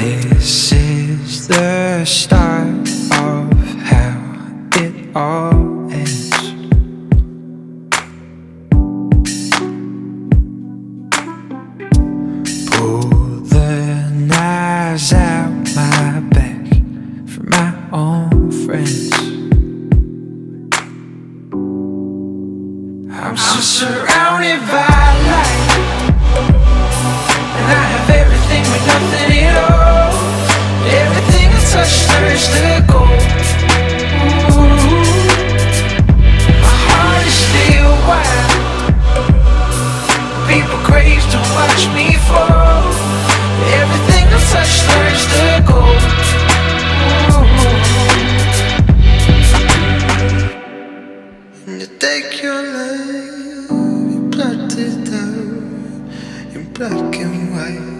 This is the start of how it all ends. Pull the knives out my back for my own friends. I'm so surrounded by light, watch me fall. Everything I touch turns to gold. Ooh. You take your life, you plot it out in black and white.